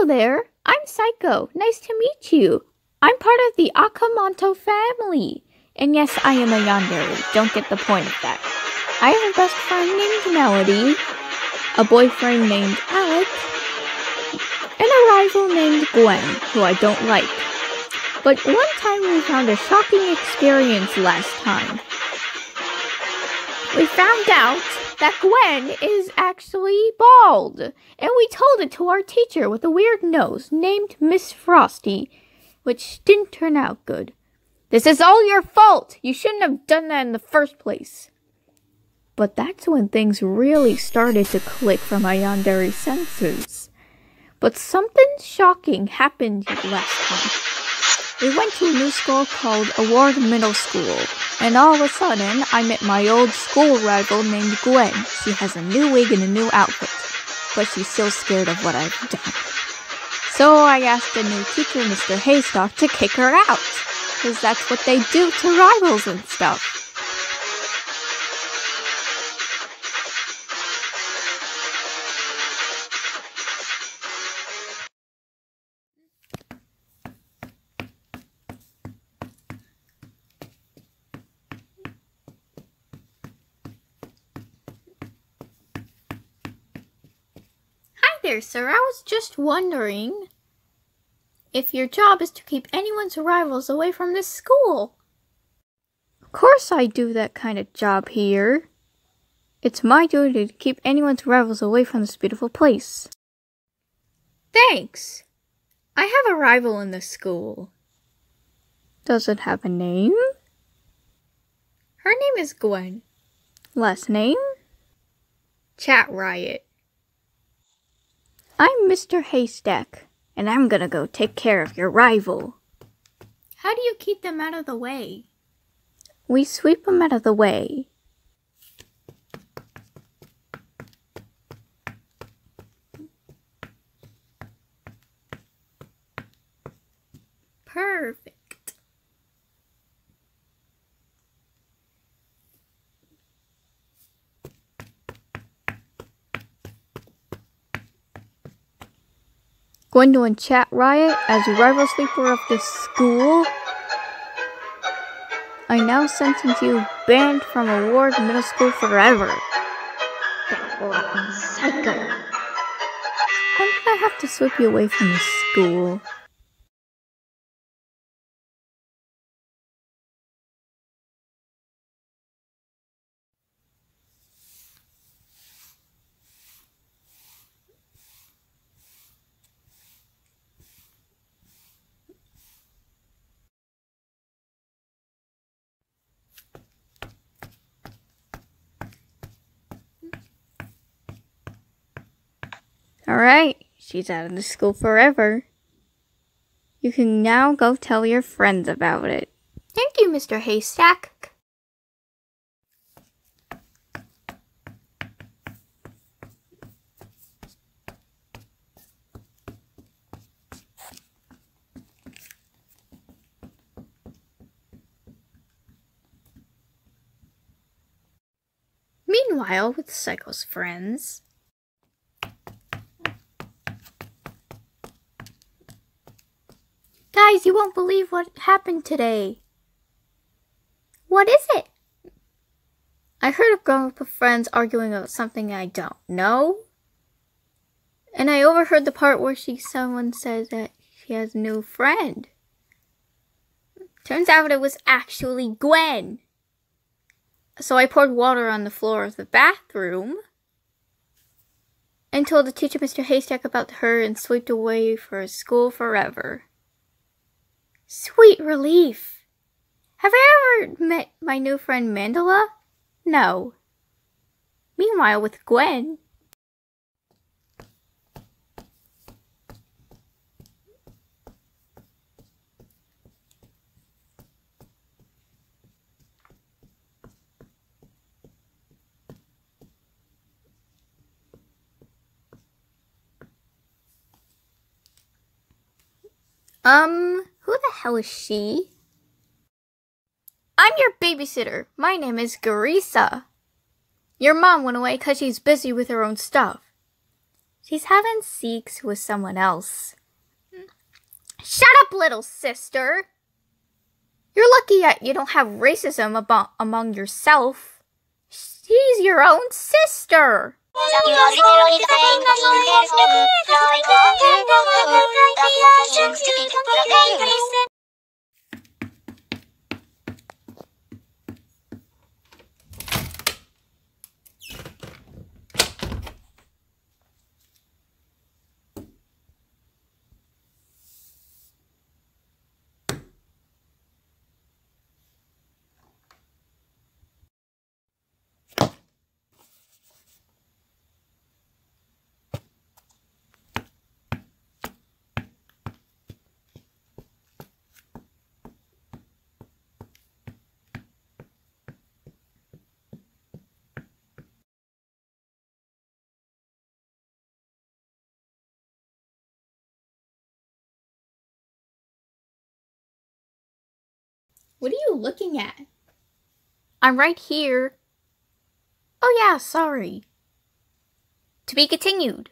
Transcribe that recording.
Hello there. I'm Siko. Nice to meet you. I'm part of the Akamanto family. And yes, I am a yandere. Don't get the point of that. I have a best friend named Melody, a boyfriend named Alec, and a rival named Gwen, who I don't like. But one time we found a shocking experience last time. We found out that Gwen is actually bald, and we told it to our teacher with a weird nose named Miss Frosty, which didn't turn out good. This is all your fault! You shouldn't have done that in the first place. But that's when things really started to click for my yandere senses. But something shocking happened last time. We went to a new school called Award Middle School, and all of a sudden, I met my old school rival named Gwen. She has a new wig and a new outfit, but she's still scared of what I've done. So I asked the new teacher, Mr. Haystack, to kick her out because that's what they do to rivals and stuff. There, sir. I was just wondering if your job is to keep anyone's rivals away from this school. Of course I do that kind of job here. It's my duty to keep anyone's rivals away from this beautiful place. Thanks. I have a rival in the school. Does it have a name? Her name is Gwen. Last name? Chat Riot. I'm Mr. Haystack and I'm gonna go take care of your rival. How do you keep them out of the way? We sweep them out of the way. Perfect. Gwendolyn Chat Riot as rival sleeper of this school. I now sentence you banned from Award Middle School forever. Siko. I'm gonna have to sweep you away from the school? Alright, she's out of the school forever. You can now go tell your friends about it. Thank you, Mr. Haystack. Meanwhile, with Siko's friends, Guys, you won't believe what happened today. What is it? I heard a group of friends arguing about something I don't know. And I overheard the part where she someone says that she has a new friend. Turns out it was actually Gwen. So I poured water on the floor of the bathroom and told the teacher Mr. Haystack about her and swept away for school forever. Sweet relief. Have I ever met my new friend Mandela? No. Meanwhile, with Gwen. Um, who the hell is she? I'm your babysitter. My name is Garcia. Your mom went away because she's busy with her own stuff. She's having sex with someone else. Shut up, little sister! You're lucky that you don't have racism among yourself. She's your own sister! What are you looking at? I'm right here. Oh, yeah, sorry. To be continued.